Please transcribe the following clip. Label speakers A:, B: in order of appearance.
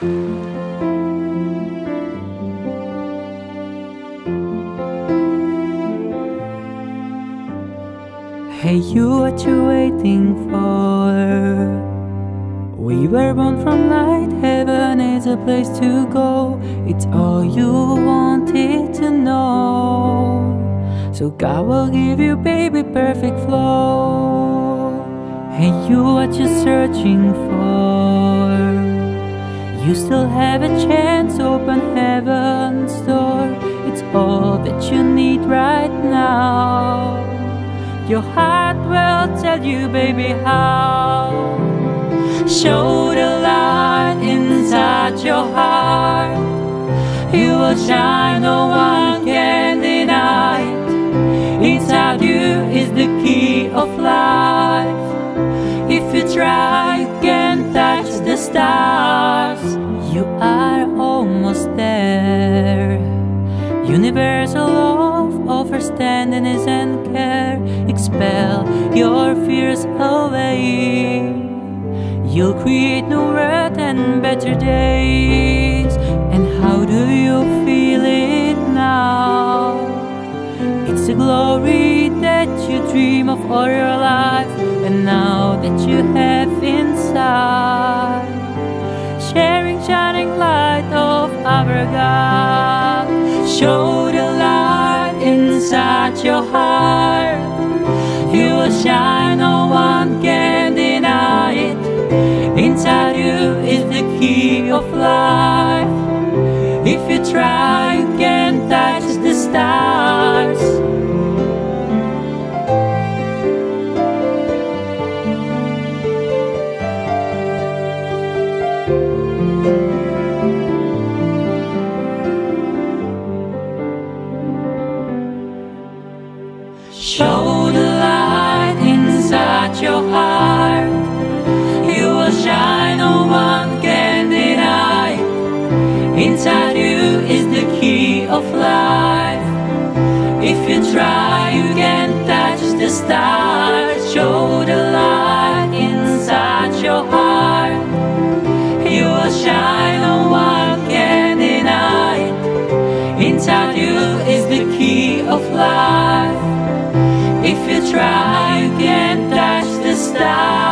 A: Hey, you, what you waiting for? We were born from light, heaven is a place to go. It's all you wanted to know. So God will give you, baby, perfect flow. Hey, you, what you searching for? You still have a chance, open heaven's door. It's all that you need right now. Your heart will tell you, baby, how. Show the light inside your heart. You will shine, no one can deny it. Inside you is the key Love, understanding and care. Expel your fears away. You'll create new earth and better days. And how do you feel it now? It's a glory that you dream of all your life, and now that you have inside, sharing shining light of our God. Show the inside your heart. You will shine, no one can deny it. Inside you is the key of life. If you try, you can touch the stars. Show the light inside your heart. You will shine, no one can deny. Inside you is the key of life. If you try, you can touch the stars. Show the light inside your heart. You will shine, no one can deny. Inside you is the key of life. stop.